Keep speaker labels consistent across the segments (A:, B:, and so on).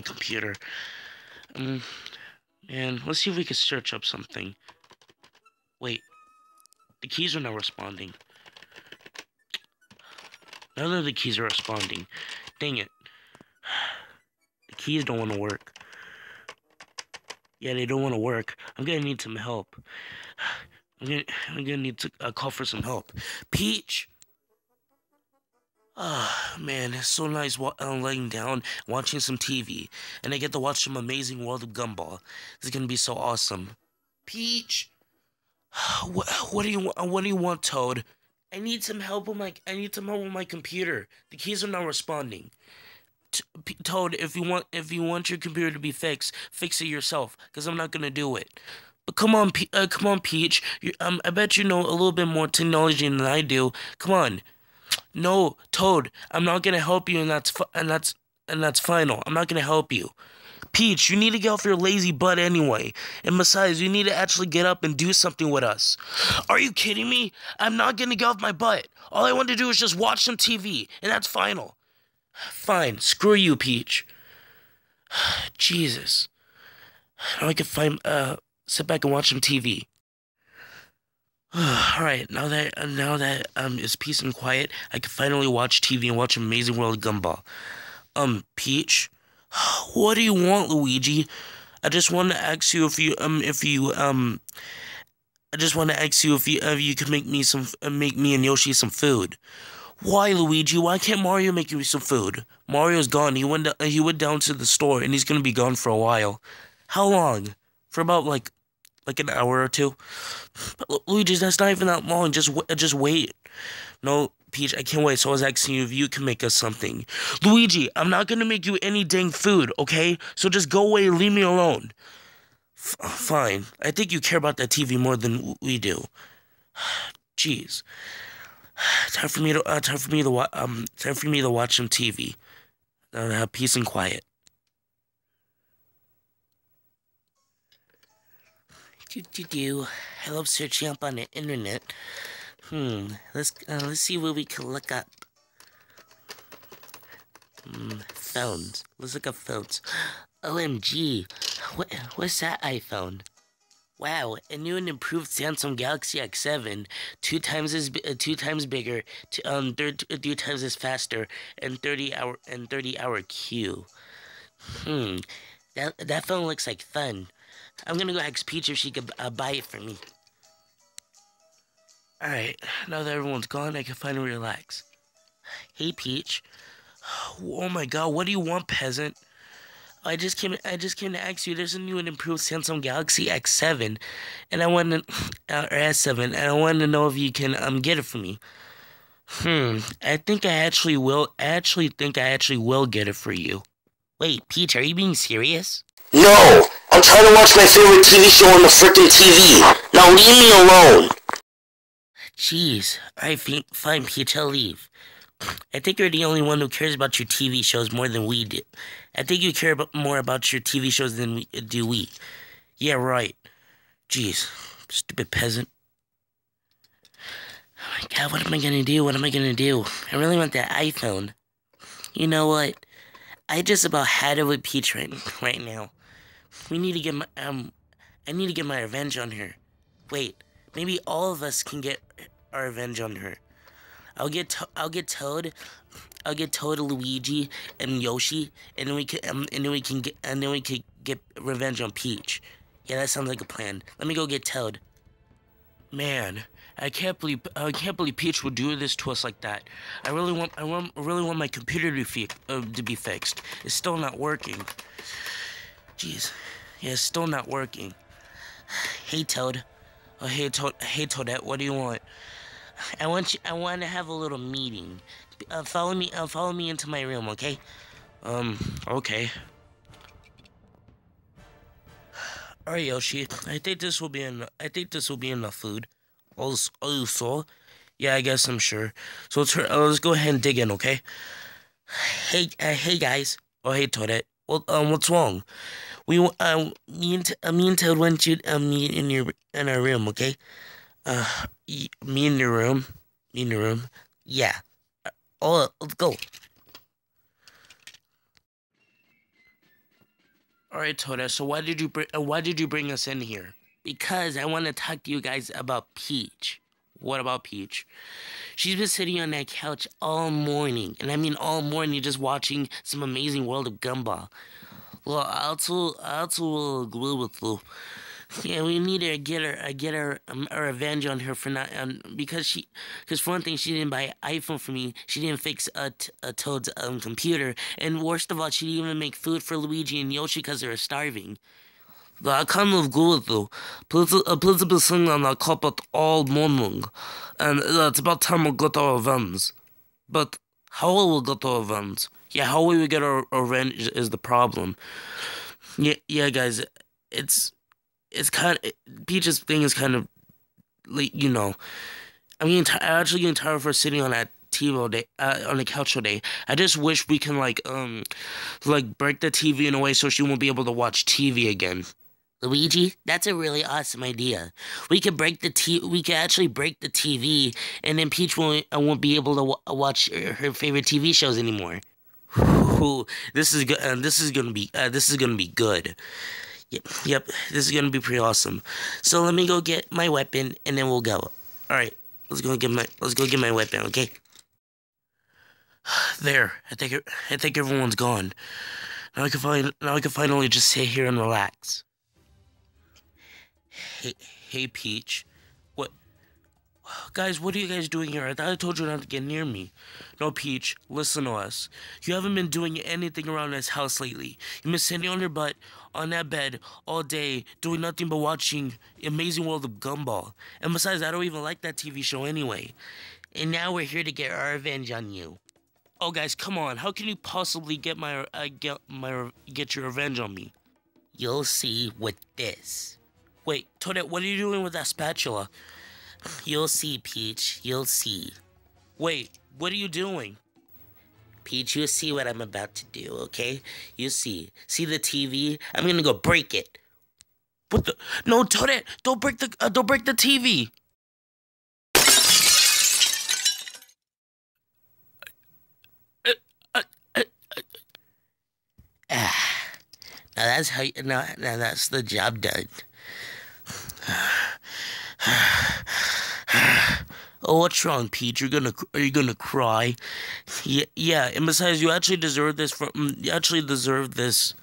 A: my computer. Um, and let's see if we can search up something. Wait, the keys are not responding. None of the keys are responding. Dang it. The keys don't want to work. Yeah, they don't want to work. I'm gonna need some help. I'm gonna, I'm gonna need to uh, call for some help. Peach! Ah, man, it's so nice wa- uh, laying down, watching some TV, and I get to watch some amazing World of Gumball. This is gonna be so awesome. Peach, what, what do you what do you want, Toad? I need some help with my I need some help with my computer. The keys are not responding. Toad, if you want if you want your computer to be fixed, fix it yourself, cause I'm not gonna do it. But come on, Pe- uh, come on, Peach. You, um, I bet you know a little bit more technology than I do. Come on. No, Toad, I'm not gonna help you, and that's and that's and that's final. I'm not gonna help you. Peach, you need to get off your lazy butt anyway. And besides, you need to actually get up and do something with us. Are you kidding me? I'm not gonna get off my butt. All I want to do is just watch some TV, and that's final. Fine, screw you, Peach. Jesus. Now I can find uh sit back and watch some TV. All right, now that uh, now that um it's peace and quiet, I can finally watch TV and watch Amazing World of Gumball. Um, Peach, what do you want, Luigi? I just want to ask you if you um if you um I just want to ask you if you if you could make me some uh, make me and Yoshi some food. Why, Luigi? Why can't Mario make you some food? Mario's gone. He went uh, he went down to the store and he's gonna be gone for a while. How long? For about like like an hour or two. But Luigi, that's not even that long. Just just wait. No, Peach, I can't wait. So I was asking you if you can make us something. Luigi, I'm not gonna make you any dang food, okay? So just go away and leave me alone. F- fine. I think you care about that TV more than we do. Jeez. Time for me to uh, time for me to um time for me to watch some TV. Uh, have peace and quiet. Do do do. I love searching up on the internet. Hmm. Let's uh, let's see what we can look up. Hmm. Phones. Let's look up phones. OMG. What what's that iPhone? Wow, a new and improved Samsung Galaxy X7, two times as uh, two times bigger, t- um, third, two times as faster, and thirty hour and thirty hour queue. Hmm, that that phone looks like fun. I'm gonna go ask Peach if she could uh, buy it for me. All right, now that everyone's gone, I can finally relax. Hey, Peach. Oh my God, what do you want, peasant? I just came. I just came to ask you. There's a new and improved Samsung Galaxy X7, and I want to, uh, or S7, and I wanted to know if you can um get it for me. Hmm. I think I actually will. I actually think I actually will get it for you. Wait, Peach, are you being serious?
B: No! I'm trying to watch my favorite TV show on the frickin' TV. Now leave me alone.
A: Jeez. Alright, fi- fine, I'll leave. I think you're the only one who cares about your TV shows more than we do. I think you care about, more about your TV shows than we, do we. Yeah, right. Jeez. Stupid peasant. Oh my god, what am I gonna do? What am I gonna do? I really want that iPhone. You know what? I just about had it with Peach right, right now. We need to get my, um, I need to get my revenge on her. Wait, maybe all of us can get our revenge on her. I'll get to- I'll get Toad, I'll get Toad, Luigi, and Yoshi, and then we can um, and then we can get and then we can get revenge on Peach. Yeah, that sounds like a plan. Let me go get Toad. Man, I can't believe I can't believe Peach would do this to us like that. I really want I want really want my computer to fi- uh, to be fixed. It's still not working. Jeez, yeah, it's still not working. Hey Toad, oh hey Toad, hey Toadette, what do you want? I want you. I want to have a little meeting. Uh, follow me. Uh, follow me into my room, okay? Um. Okay. All right, Yoshi. I think this will be enough. I think this will be enough food. Also, also, Yeah, I guess I'm sure. So let's, uh, let's go ahead and dig in, okay? Hey, uh, hey guys. Oh, hey Toadette. Well, um, what's wrong? We, uh, me and, uh, me and Toad went to, uh, me in your, in our room, okay? Uh, me in your room. Me in your room. Yeah. Uh, oh, let's go. All right, Toda. So why did you bring? Uh, why did you bring us in here? Because I want to talk to you guys about Peach. What about Peach? She's been sitting on that couch all morning, and I mean all morning, just watching some amazing World of Gumball. Well, I'll tell, I'll tell agree with you. Yeah, we need to get her, uh, get her, um, revenge on her for not, um, because she, because for one thing, she didn't buy an iPhone for me. She didn't fix a, a Toad's um computer, and worst of all, she didn't even make food for Luigi and Yoshi because they were starving. I kind of agree with you. Please be sitting on the carpet all morning, and it's about time we got our revenge. But how will we get our revenge? Yeah, how will we get our, our revenge is the problem. Yeah, yeah, guys, it's it's kind of Peach's thing is kind of like you know, I mean, I actually getting tired of her sitting on that TV all day, uh, on the couch all day. I just wish we can like um, like break the TV in a way so she won't be able to watch TV again. Luigi, that's a really awesome idea. We could break the t. We could actually break the TV, and then Peach won't uh, won't be able to w- watch her favorite TV shows anymore. Ooh, this is. Uh, this is gonna be. Uh, this is gonna be good. Yep, yep. This is gonna be pretty awesome. So let me go get my weapon, and then we'll go. All right, let's go get my. Let's go get my weapon. Okay. There, I think. I think everyone's gone. Now I can find. Now I can finally just sit here and relax. Hey, hey, Peach. What? Guys, what are you guys doing here? I thought I told you not to get near me. No, Peach, listen to us. You haven't been doing anything around this house lately. You've been sitting on your butt on that bed all day, doing nothing but watching Amazing World of Gumball. And besides, I don't even like that TV show anyway. And now we're here to get our revenge on you. Oh, guys, come on. How can you possibly get my uh, get my get your revenge on me? You'll see with this. Wait, Toadette, what are you doing with that spatula? You'll see, Peach. You'll see. Wait, what are you doing? Peach, you'll see what I'm about to do, okay? You see. See the TV? I'm gonna go break it. What the? No, Toadette, don't break the uh, don't break the TV. Ah, now that's how. You, now, now that's the job done. Oh, what's wrong, Pete? You're gonna are you gonna cry? Yeah, yeah. And besides, you actually deserve this. From mm, you actually deserve this.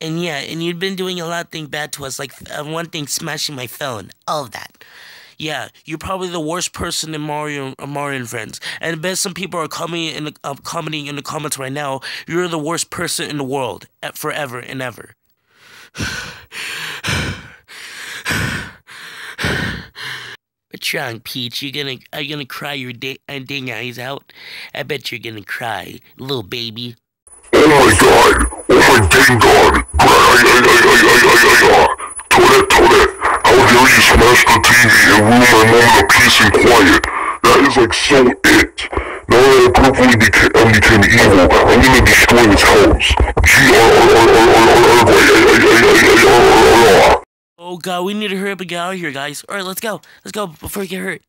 A: And yeah, and you've been doing a lot of things bad to us, like uh, one thing, smashing my phone, all of that. Yeah, you're probably the worst person in Mario uh, Mario and Friends. And I bet some people are commenting in the uh, commenting in the comments right now. You're the worst person in the world, forever and ever. What's wrong, Peach? You gonna are you gonna cry your uh, ding eyes out? I bet you're gonna cry, little baby.
C: Oh my god! Oh my dang god! Toadette, Toadette, how dare you smash the TV and ruin my moment of peace and quiet? That is like so it. Now that I purposely beca- I became evil, I'm gonna destroy this house. G-R-R-R-R-R-R-R-R-R-R-R-R
A: Oh god, we need to hurry up and get out of here, guys. Alright, let's go. Let's go before we get hurt.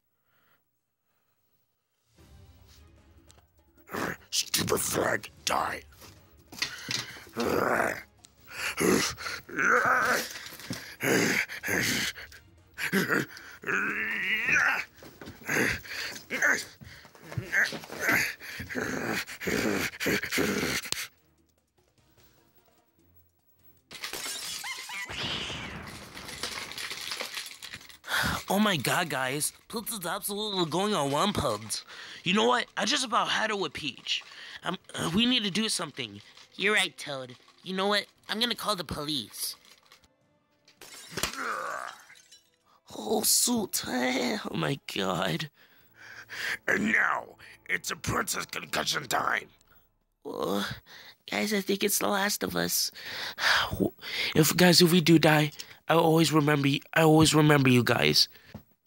D: Stupid flag, die.
A: My god, guys. Blitz is absolutely going on one pubs. You know what? I just about had it with Peach. Um, uh, we need to do something. You're right, Toad. You know what? I'm gonna call the police. Oh, suit. Oh my god.
D: And now, it's a princess concussion time.
A: Oh, guys, I think it's the last of us. If guys, if we do die, I always remember. You, I always remember you guys.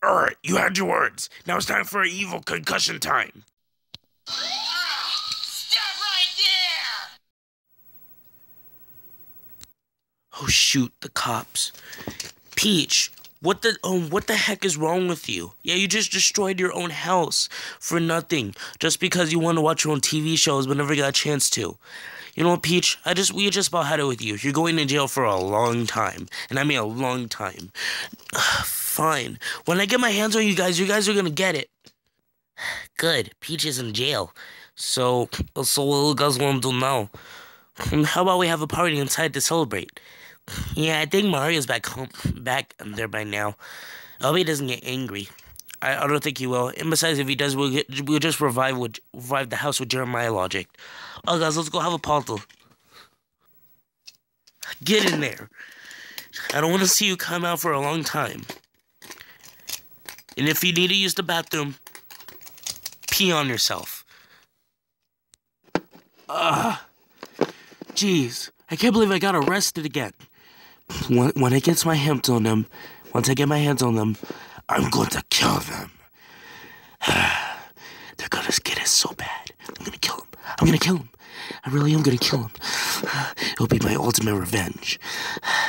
D: Alright, you had your words. Now it's time for evil concussion time.
E: Stop right there!
A: Oh shoot, the cops. Peach, what the um what the heck is wrong with you? Yeah, you just destroyed your own house for nothing just because you want to watch your own TV shows but never got a chance to. You know what, Peach? I just we just about had it with you. You're going to jail for a long time, and I mean a long time. Fine. When I get my hands on you guys, you guys are gonna get it. Good. Peach is in jail. So, so what guys want to do now? Um, How about we have a party inside to celebrate? Yeah, I think Mario's back home, back there by now. I hope he doesn't get angry. I, I don't think he will. And besides, if he does, we'll get, we'll just revive with revive the house with Jeremiah logic. Oh, guys, let's go have a party. Get in there. I don't want to see you come out for a long time. And if you need to use the bathroom, pee on yourself. Ah, jeez, I can't believe I got arrested again. When, when I get my hands on them, once I get my hands on them, I'm going to kill them. They're gonna get us so bad. I'm gonna kill them. I'm gonna kill them. I really am gonna kill them. It'll be my ultimate revenge.